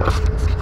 まし。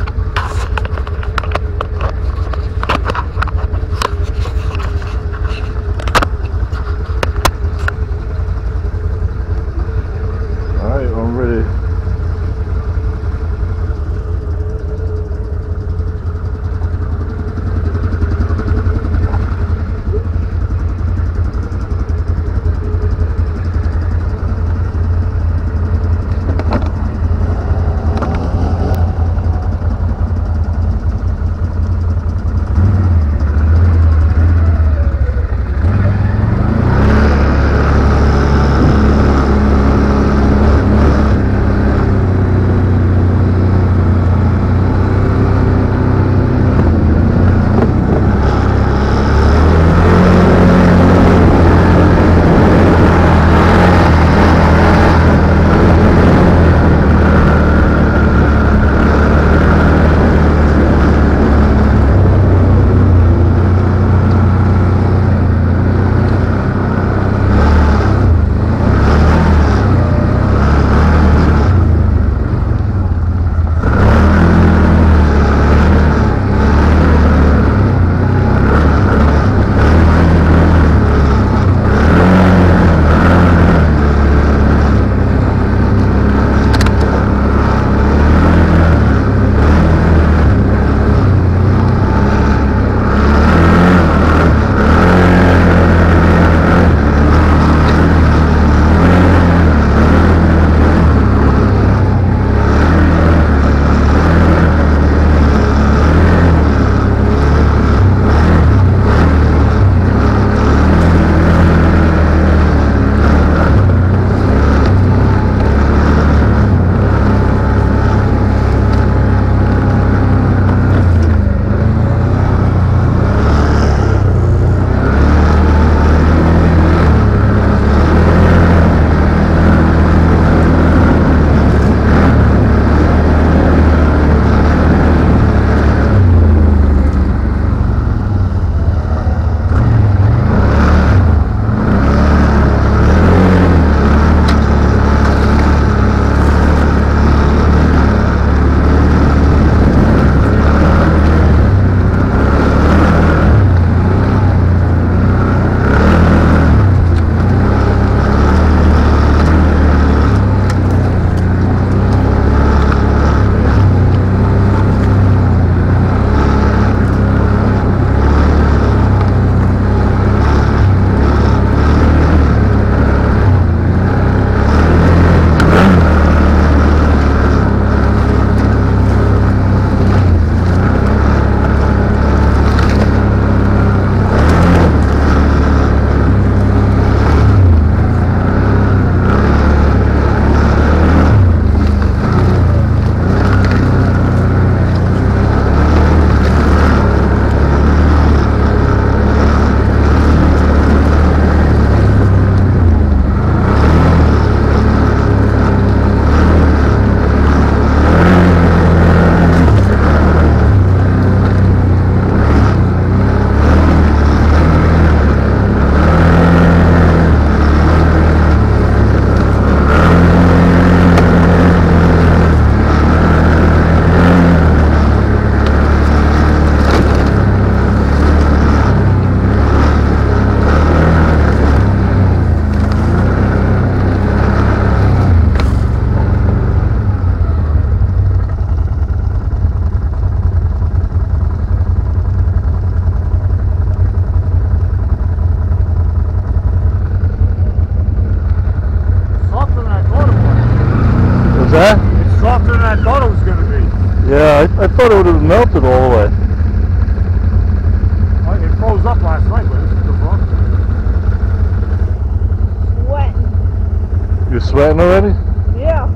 Yeah, it's softer than I, thought it was gonna be. Yeah, I thought it would have melted all the way. Well, It froze up last night, but it's is the front. Sweating. You're sweating already? Yeah.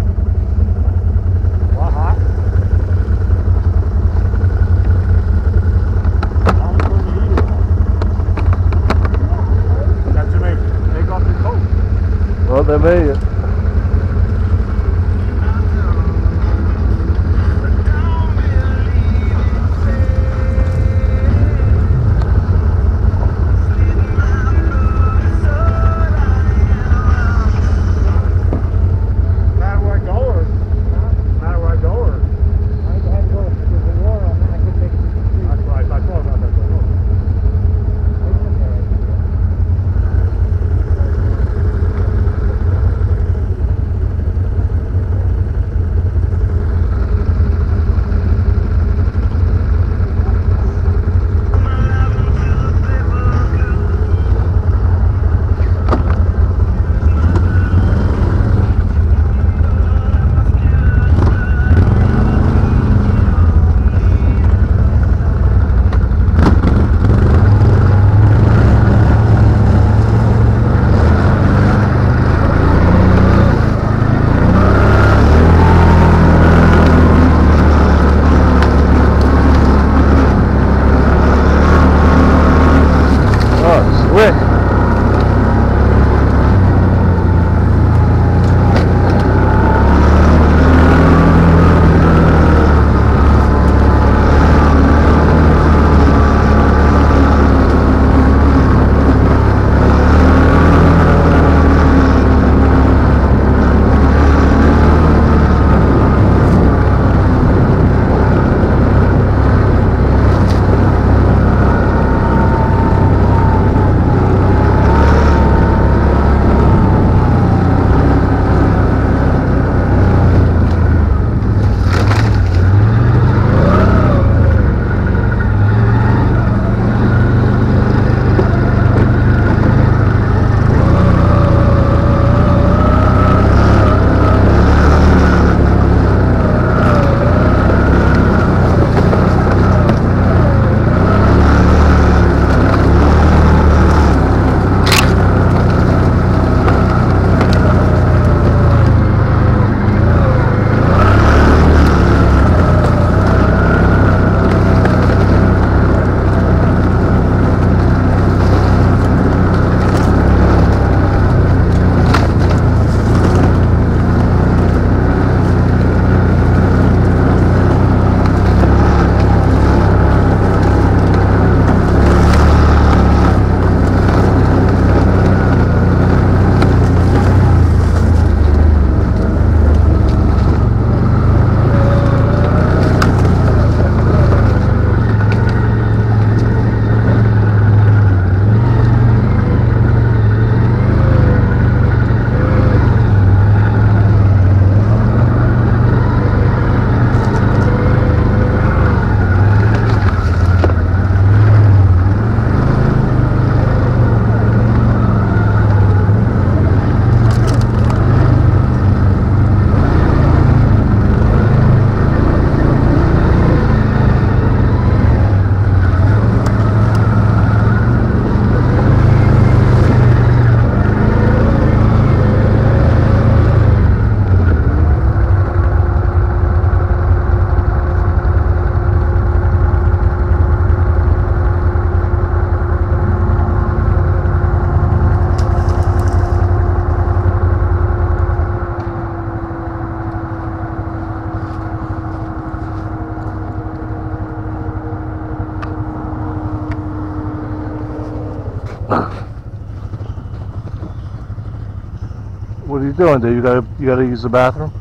What are you doing, dude? You gotta you gotta use the bathroom?